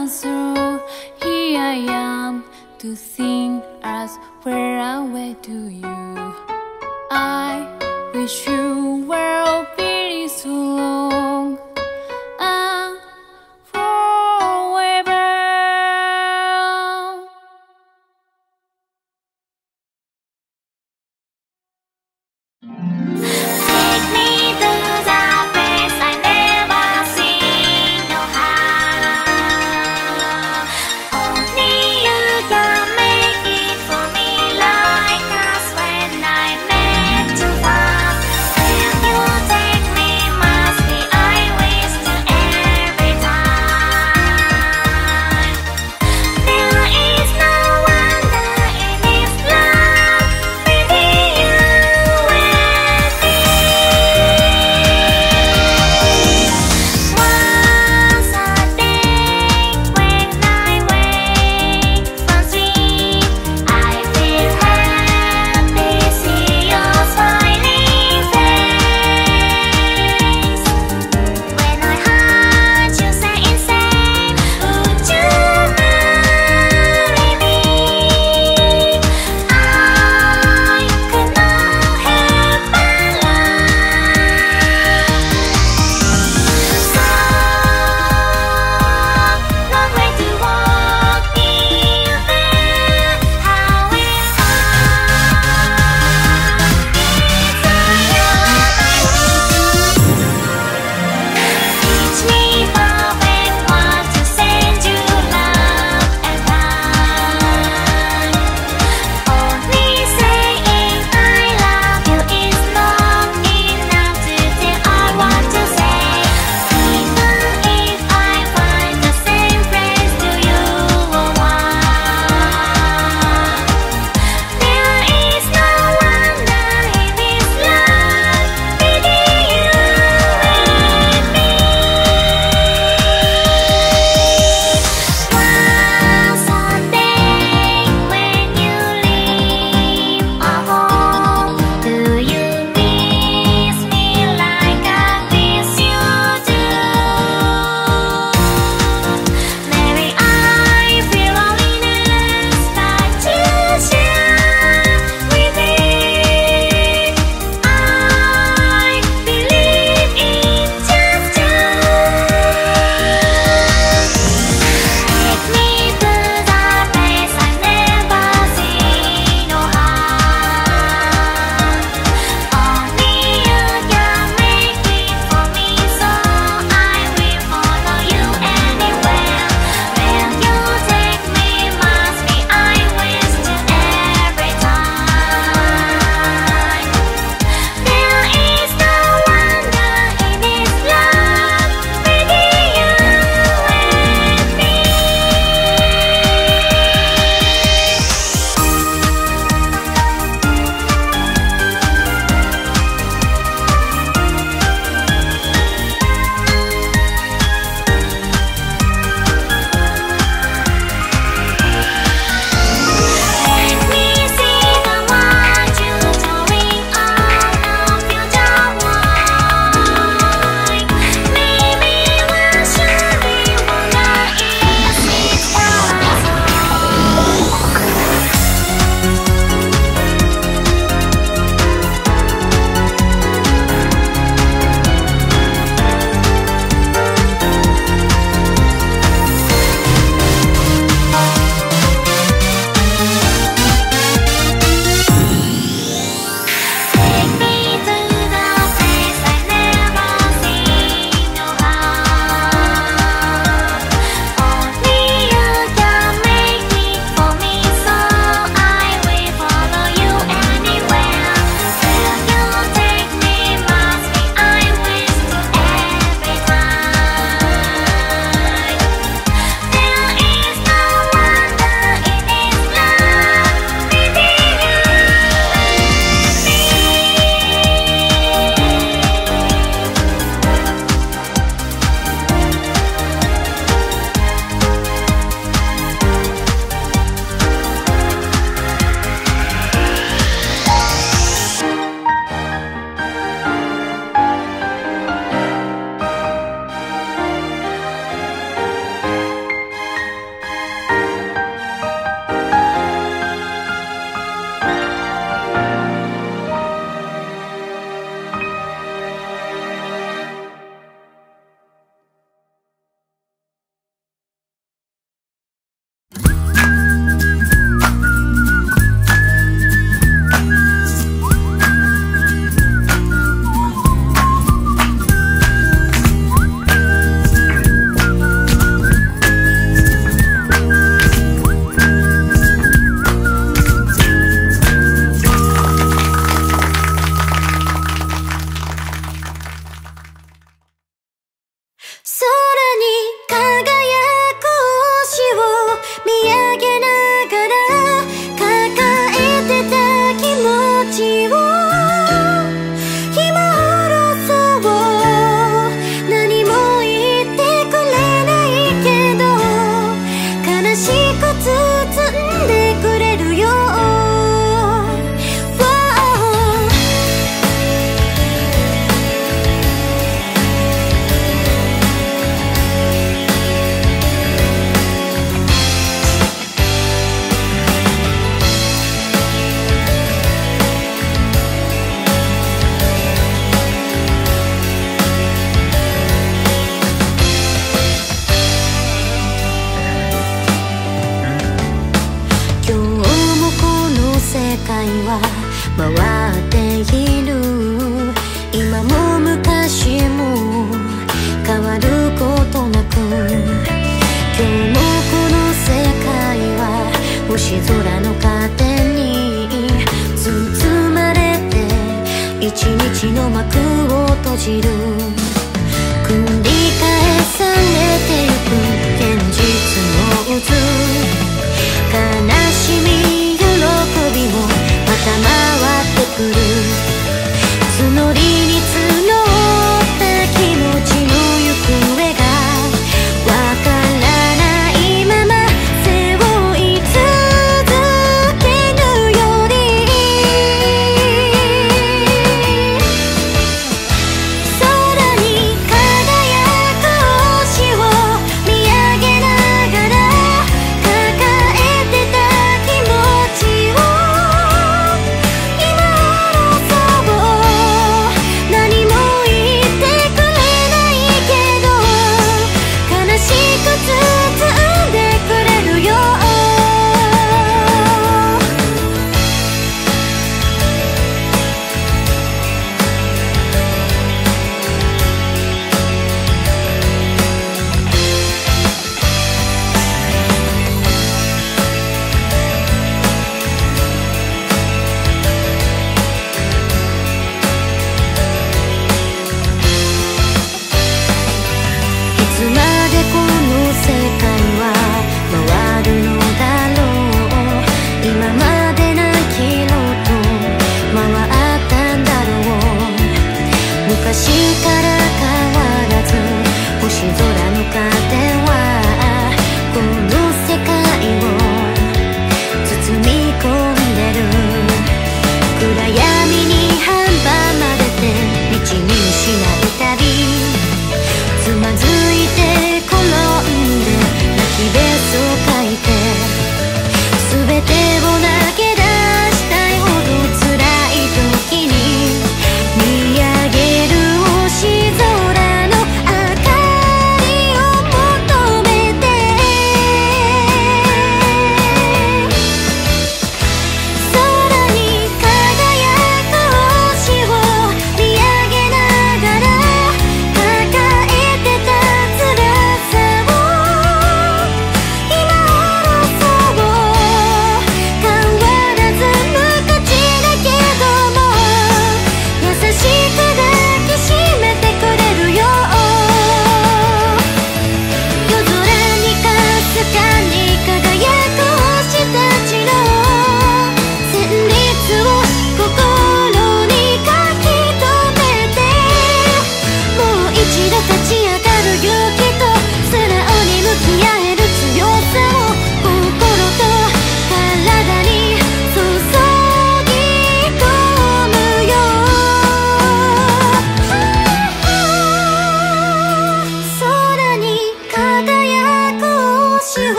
answer. Here I am to sing as where I to you. I wish you were